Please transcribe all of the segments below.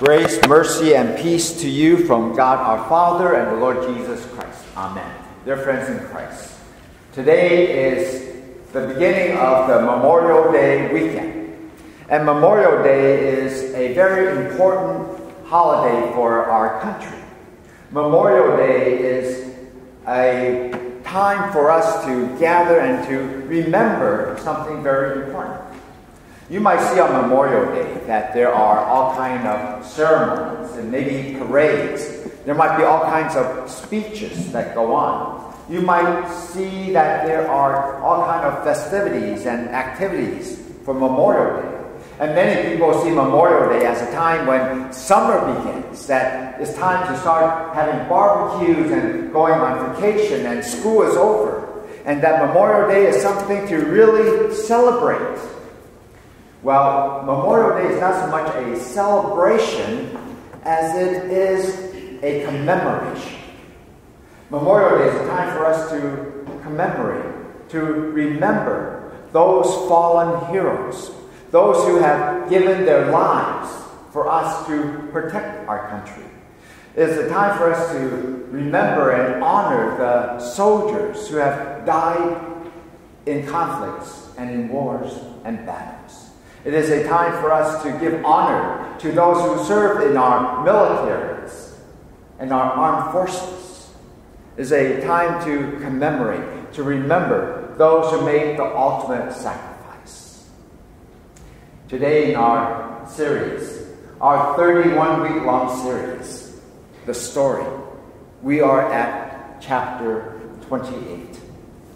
Grace, mercy, and peace to you from God our Father and the Lord Jesus Christ. Amen. Dear friends in Christ, today is the beginning of the Memorial Day weekend. And Memorial Day is a very important holiday for our country. Memorial Day is a time for us to gather and to remember something very important. You might see on Memorial Day that there are all kinds of ceremonies and maybe parades. There might be all kinds of speeches that go on. You might see that there are all kinds of festivities and activities for Memorial Day. And many people see Memorial Day as a time when summer begins, that it's time to start having barbecues and going on vacation and school is over. And that Memorial Day is something to really celebrate. Well, Memorial Day is not so much a celebration as it is a commemoration. Memorial Day is a time for us to commemorate, to remember those fallen heroes, those who have given their lives for us to protect our country. It is a time for us to remember and honor the soldiers who have died in conflicts and in wars and battles. It is a time for us to give honor to those who serve in our militaries and our armed forces. It is a time to commemorate, to remember those who made the ultimate sacrifice. Today, in our series, our 31 week long series, The Story, we are at chapter 28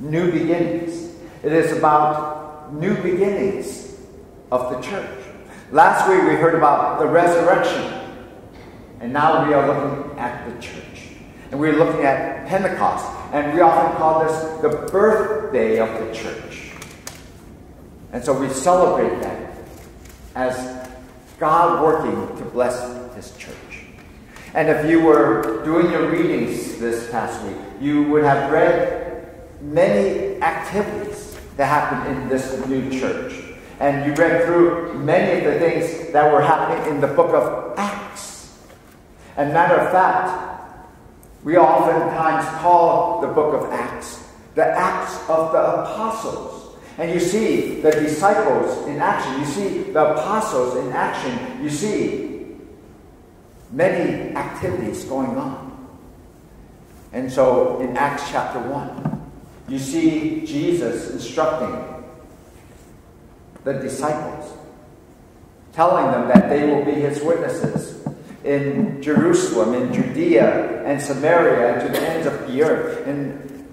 New Beginnings. It is about new beginnings of the church. Last week we heard about the resurrection, and now we are looking at the church. And we're looking at Pentecost, and we often call this the birthday of the church. And so we celebrate that as God working to bless his church. And if you were doing your readings this past week, you would have read many activities that happened in this new church. And you read through many of the things that were happening in the book of Acts. And matter of fact, we oftentimes call the book of Acts the Acts of the Apostles. And you see the disciples in action. You see the apostles in action. You see many activities going on. And so in Acts chapter 1, you see Jesus instructing the disciples, telling them that they will be his witnesses in Jerusalem, in Judea, and Samaria, and to the ends of the earth. In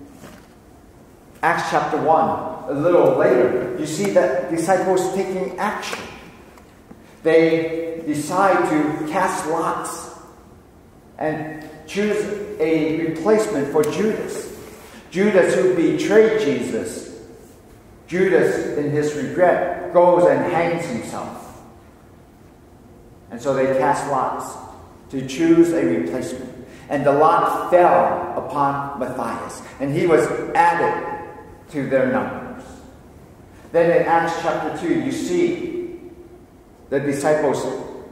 Acts chapter 1, a little later, you see the disciples taking action. They decide to cast lots and choose a replacement for Judas. Judas who betrayed Jesus Judas, in his regret, goes and hangs himself. And so they cast lots to choose a replacement. And the lot fell upon Matthias, and he was added to their numbers. Then in Acts chapter 2, you see the disciples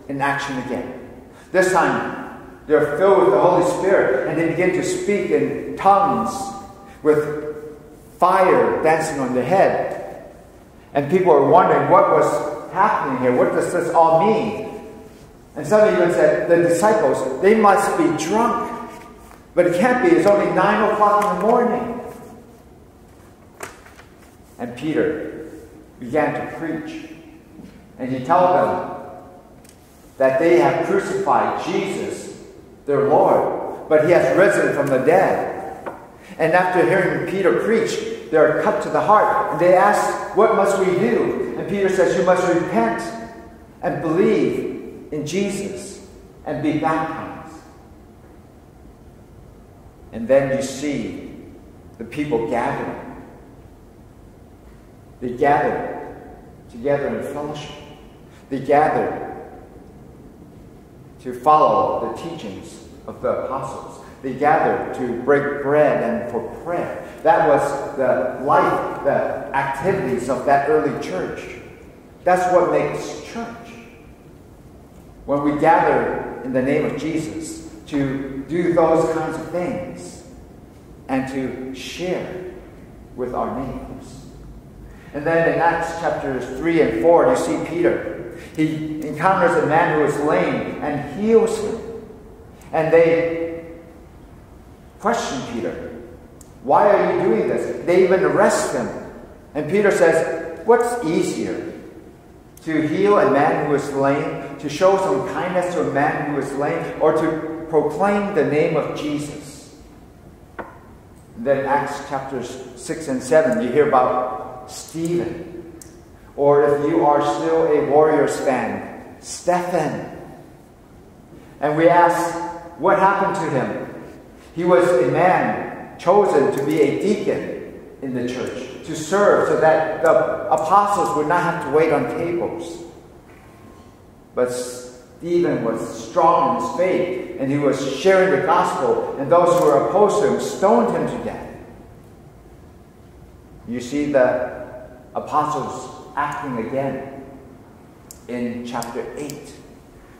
in action again. This time, they're filled with the Holy Spirit, and they begin to speak in tongues with fire dancing on their head. And people are wondering what was happening here. What does this all mean? And some even said, the disciples, they must be drunk. But it can't be. It's only 9 o'clock in the morning. And Peter began to preach. And he told them that they have crucified Jesus, their Lord, but he has risen from the dead. And after hearing Peter preach, they are cut to the heart. And they ask, What must we do? And Peter says, You must repent and believe in Jesus and be baptized. And then you see the people gathering. They gather together in fellowship. They gather to follow the teachings of the apostles. They gather to break bread and for prayer. That was the life, the activities of that early church. That's what makes church. when we gather in the name of Jesus to do those kinds of things and to share with our neighbors. And then in Acts chapters 3 and 4, you see Peter. He encounters a man who is lame and heals him. And they question Peter. Why are you doing this? They even arrest him. And Peter says, What's easier? To heal a man who is lame, to show some kindness to a man who is lame, or to proclaim the name of Jesus? And then Acts chapters 6 and 7, you hear about Stephen. Or if you are still a Warriors fan, Stephen. And we ask, what happened to him? He was a man chosen to be a deacon in the church, to serve so that the apostles would not have to wait on tables. But Stephen was strong in his faith, and he was sharing the gospel, and those who were opposed to him stoned him to death. You see the apostles acting again in chapter 8,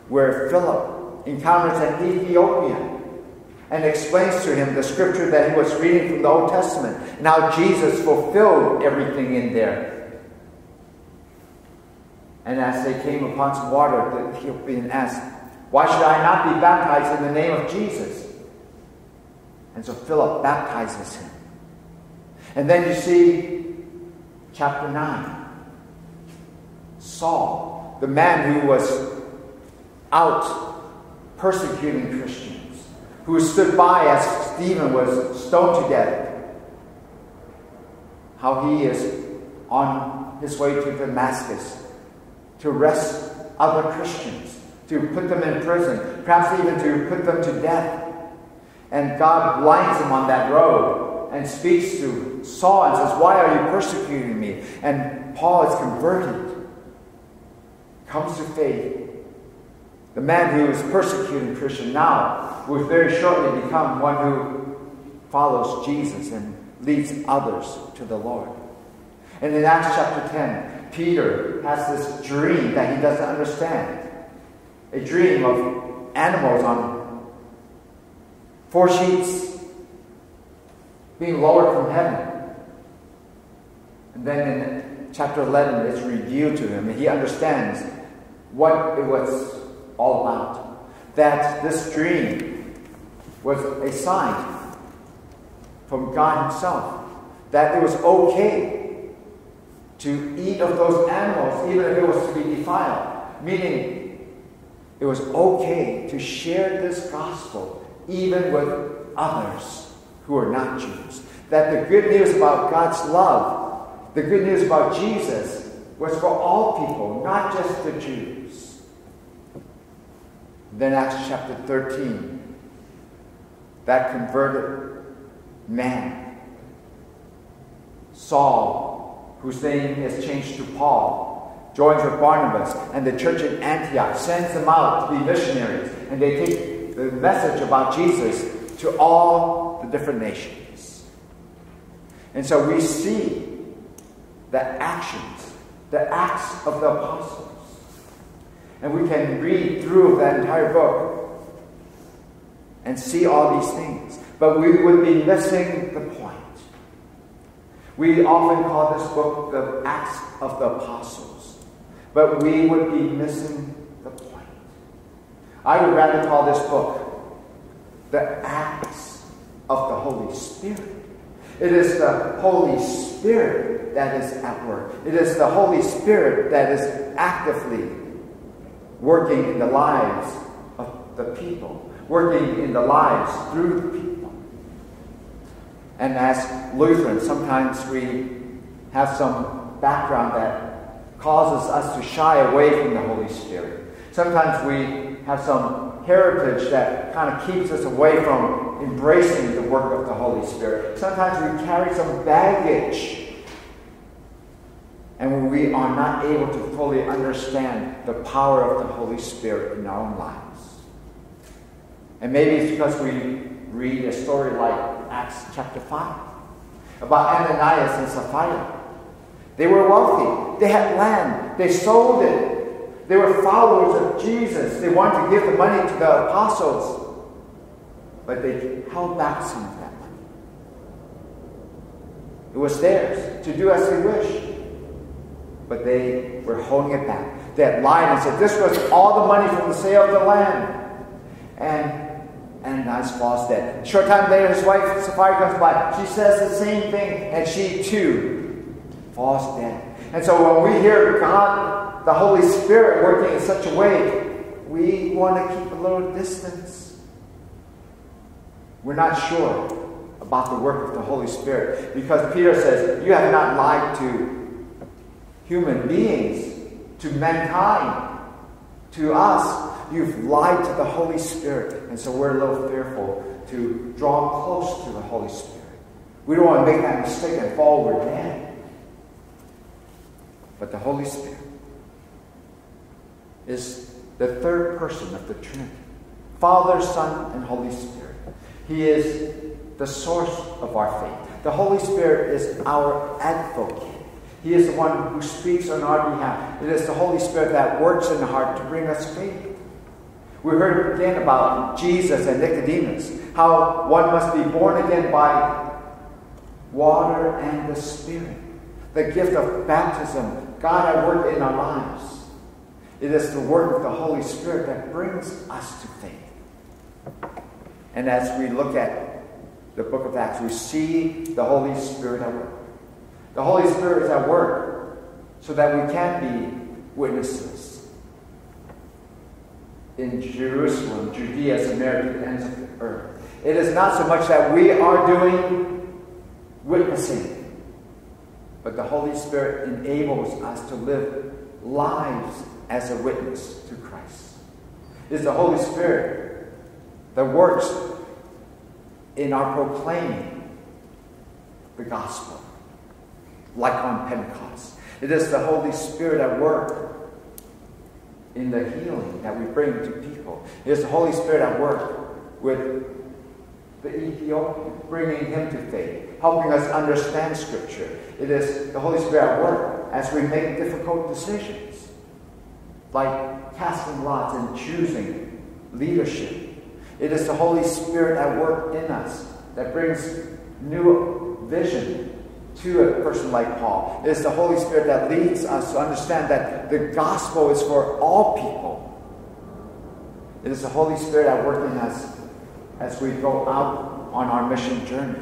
where Philip encounters an Ethiopian and explains to him the scripture that he was reading from the Old Testament and how Jesus fulfilled everything in there. And as they came upon some water, the Ethiopian asked, Why should I not be baptized in the name of Jesus? And so Philip baptizes him. And then you see chapter 9. Saul, the man who was out persecuting Christians, who stood by as Stephen was stoned to death, how he is on his way to Damascus to arrest other Christians, to put them in prison, perhaps even to put them to death. And God blinds him on that road and speaks to Saul and says, Why are you persecuting me? And Paul is converted, comes to faith. The man who is persecuting Christian now will very shortly become one who follows Jesus and leads others to the Lord. And in Acts chapter 10, Peter has this dream that he doesn't understand. A dream of animals on four sheets being lowered from heaven. And then in chapter 11, it's revealed to him, and he understands what it was all about. That this dream was a sign from God Himself that it was okay to eat of those animals, even if it was to be defiled. Meaning, it was okay to share this gospel even with others who are not Jews. That the good news about God's love, the good news about Jesus, was for all people, not just the Jews. Then Acts chapter 13, that converted man, Saul, whose name is changed to Paul, joins with Barnabas, and the church in Antioch sends them out to be missionaries, and they take the message about Jesus to all the different nations. And so we see the actions, the acts of the apostles. And we can read through that entire book and see all these things. But we would be missing the point. We often call this book the Acts of the Apostles, but we would be missing the point. I would rather call this book the Acts of the Holy Spirit. It is the Holy Spirit that is at work. It is the Holy Spirit that is actively working in the lives of the people, working in the lives through the people. And as Lutherans, sometimes we have some background that causes us to shy away from the Holy Spirit. Sometimes we have some heritage that kind of keeps us away from embracing the work of the Holy Spirit. Sometimes we carry some baggage and we are not able to fully understand the power of the Holy Spirit in our own lives. And maybe it's because we read a story like Acts chapter 5 about Ananias and Sapphira. They were wealthy, they had land, they sold it, They were followers of Jesus. They wanted to give the money to the apostles, but they held back some of that money. It was theirs to do as they wished, but they were holding it back. They had lied and said this was all the money from the sale of the land. And Ananias falls dead. Short time later, his wife Sapphira comes by. She says the same thing, and she too falls dead. And so when we hear God, the Holy Spirit, working in such a way, we want to keep a little distance. We're not sure about the work of the Holy Spirit because Peter says, You have not lied to human beings, to mankind, to us. You've lied to the Holy Spirit. And so we're a little fearful to draw close to the Holy Spirit. We don't want to make that mistake and fall we're dead. But the Holy Spirit is the third person of the Trinity Father, Son, and Holy Spirit. He is the source of our faith. The Holy Spirit is our advocate. He is the one who speaks on our behalf. It is the Holy Spirit that works in the heart to bring us faith. We heard again about Jesus and Nicodemus, how one must be born again by water and the Spirit. The gift of baptism, God at work in our lives. It is the work of the Holy Spirit that brings us to faith. And as we look at the book of Acts, we see the Holy Spirit at work. The Holy Spirit is at work so that we can be witnesses in Jerusalem, Judea, Samaria, to the ends of the earth. It is not so much that we are doing witnessing, but the Holy Spirit enables us to live lives as a witness to Christ. It is the Holy Spirit that works in our proclaiming the gospel, like on Pentecost. It is the Holy Spirit at work in the healing that we bring to people. It is the Holy Spirit at work with the Ethiopian, bringing him to faith, helping us understand Scripture. It is the Holy Spirit at work as we make difficult decisions, like casting lots and choosing leadership. It is the Holy Spirit at work in us that brings new vision to a person like Paul. It is the Holy Spirit that leads us to understand that the gospel is for all people. It is the Holy Spirit at work in us as we go out on our mission journey.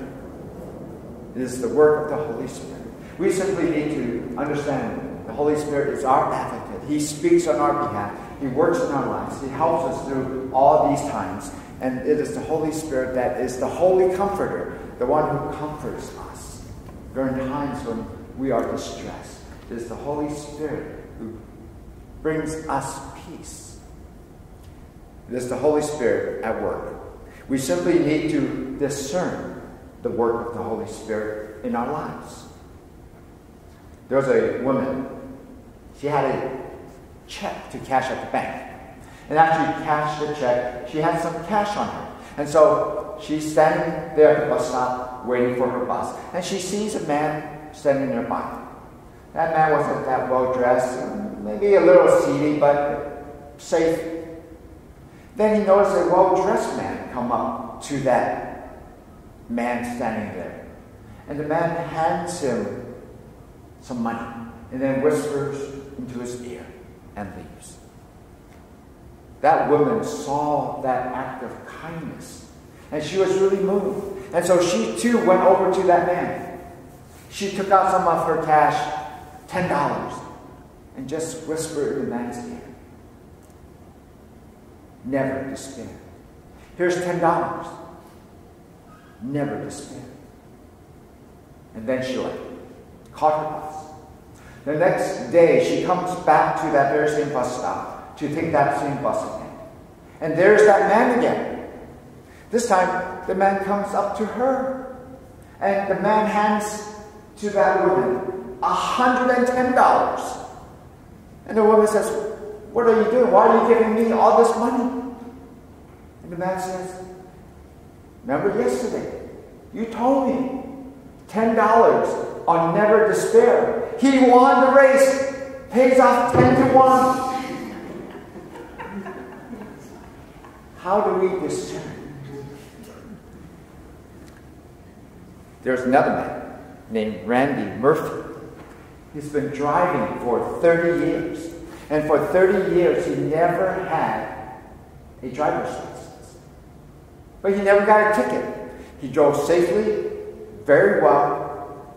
It is the work of the Holy Spirit. We simply need to understand the Holy Spirit is our advocate. He speaks on our behalf. He works in our lives. He helps us through all these times. And it is the Holy Spirit that is the holy comforter, the one who comforts us during times when we are distressed. It is the Holy Spirit who brings us peace. It is the Holy Spirit at work. We simply need to discern the work of the Holy Spirit in our lives. There was a woman, she had a check to cash at the bank. And after she cashed the check, she had some cash on her. And so she's standing there at the bus stop waiting for her bus. And she sees a man standing nearby. That man wasn't that well dressed, maybe a little seedy, but safe. Then he noticed a well dressed man come up to that man standing there. And the man hands him some money and then whispers into his ear and leaves. That woman saw that act of kindness and she was really moved. And so she too went over to that man. She took out some of her cash, $10, and just whispered in the man's ear. Never despair. Here's $10. Never despair. And then she left. Caught her bus. The next day, she comes back to that very same bus stop to take that same bus again. And there's that man again. This time, the man comes up to her. And the man hands to that woman $110. And the woman says, What are you doing? Why are you giving me all this money? And the man says, Remember yesterday, you told me $10 on never despair. He won the race, pays off 10 to 1. How do we discern? There's another man named Randy Murphy. He's been driving for 30 years. And for 30 years, he never had a driver's license. But he never got a ticket. He drove safely, very well,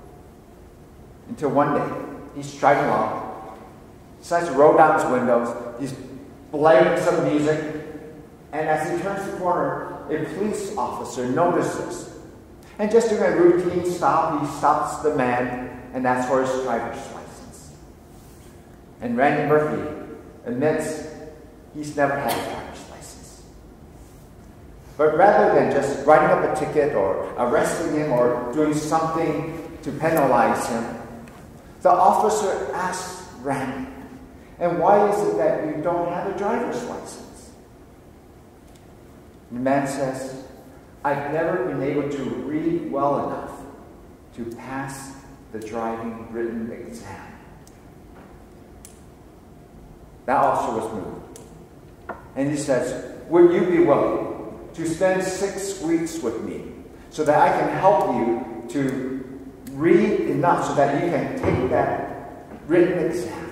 until one day he's driving along, He decides to roll down his windows, he's blaring some music, and as he turns the corner, a police officer notices. And just doing a routine stop, he stops the man and asks for his driver's license. And Randy Murphy admits he's never had a driver's license. But rather than just writing up a ticket or arresting him or doing something to penalize him, the officer asks Randy, and why is it that you don't have a driver's license? The man says, I've never been able to read well enough to pass the driving written exam. That officer was moved. And he says, Would you be willing to spend six weeks with me so that I can help you to read enough so that you can take that written exam?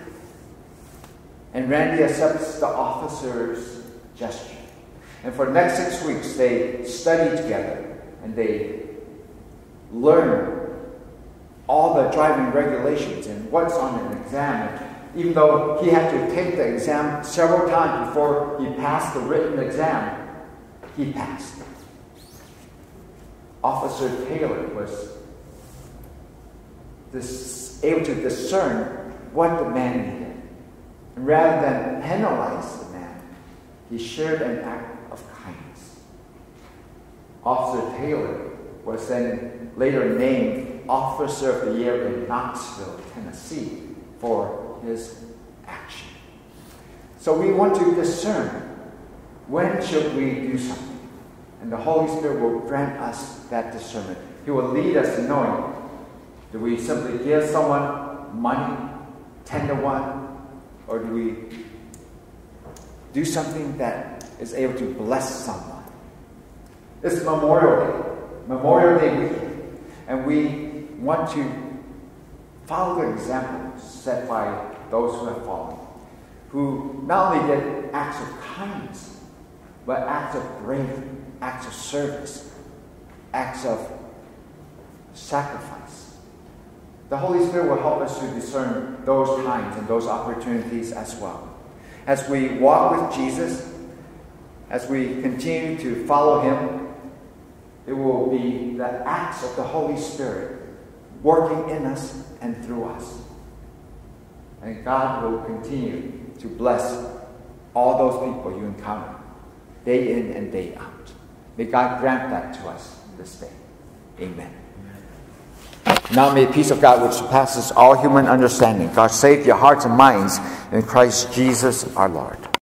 And Randy accepts the officer's gesture. And for the next six weeks, they study together and they learn all the driving regulations and what's on an exam. Even though he had to take the exam several times before he passed the written exam, he passed. Officer Taylor was this, able to discern what the man needed. And rather than penalize the man, he shared an act. Officer Taylor was then later named Officer of the Year in Knoxville, Tennessee, for his action. So we want to discern when should we do something. And the Holy Spirit will grant us that discernment. He will lead us in knowing do we simply give someone money, ten to one, or do we do something that is able to bless someone? It's Memorial Day, Memorial Day weekend, and we want to follow the example set by those who have fallen, who not only did acts of kindness, but acts of bravery, acts of service, acts of sacrifice. The Holy Spirit will help us to discern those times and those opportunities as well. As we walk with Jesus, as we continue to follow Him, it will be the acts of the Holy Spirit working in us and through us. And God will continue to bless all those people you encounter, day in and day out. May God grant that to us this day. Amen. Now may the peace of God, which surpasses all human understanding, God save your hearts and minds in Christ Jesus our Lord.